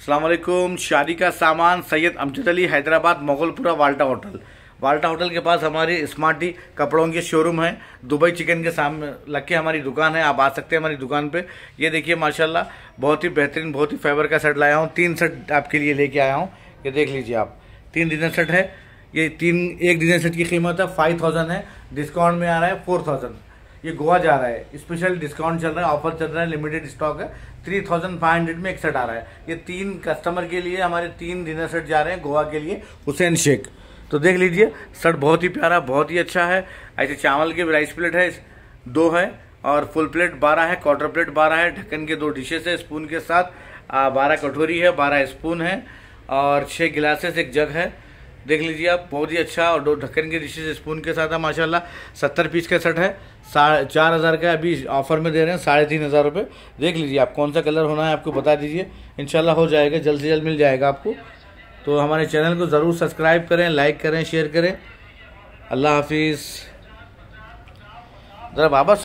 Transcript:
अलैक्म शादी का सामान सैयद अमजद अली हैदराबाद मोगलपुरा वाल्टा होटल वाल्टा होटल के पास हमारी स्मार्टी कपड़ों के शोरूम है दुबई चिकन के सामने लग के हमारी दुकान है आप आ सकते हैं हमारी दुकान पे ये देखिए माशाल्लाह बहुत ही बेहतरीन बहुत ही फेवर का सेट लाया हूँ तीन सेट आपके लिए लेके आया हूँ ये देख लीजिए आप तीन डिनर सेट है ये तीन एक डिनर सेट की कीमत है फाइव थाउज़ेंड है डिस्काउंट में आ रहा है फोर थाउज़ेंड ये गोवा जा रहा है। स्पेशल डिस्काउंट चल रहा है, ऑफ़र चल रहा है लिमिटेड स्टॉक है। थ्री थाउज़ेंड फाइव हंड्रेड में एक सेट आ रहा है। ये तीन कस्टमर के लिए, हमारे तीन डिनर सेट जा रहे हैं गोवा के लिए। हुसैन शेख। तो देख लीजिए सेट बहुत ही प्यारा, बहुत ही अच्छा है। ऐसे चावल के राइस प्लेट है, दो है, और फुल प्लेट बारह है क्वार्टर प्लेट बारह है। ढक्कन के दो डिशेस है स्पून के साथ। बारह कटोरी है, बारह स्पून है, और छः गिलासेस एक जग है। देख लीजिए आप, बहुत ही अच्छा और दो ढक्कन के डिशेज स्पून के साथ है, माशाल्लाह। सत्तर पीस का सेट है साढ़े चार हज़ार का अभी ऑफ़र में दे रहे हैं, साढ़े तीन हज़ार रुपये देख लीजिए आप, कौन सा कलर होना है, आपको बता दीजिए। इनशाला हो जाएगा, जल्द से जल्द मिल जाएगा आपको। तो हमारे चैनल को ज़रूर सब्सक्राइब करें लाइक करें शेयर करें। अल्लाह हाफिज़। ज़रा वापस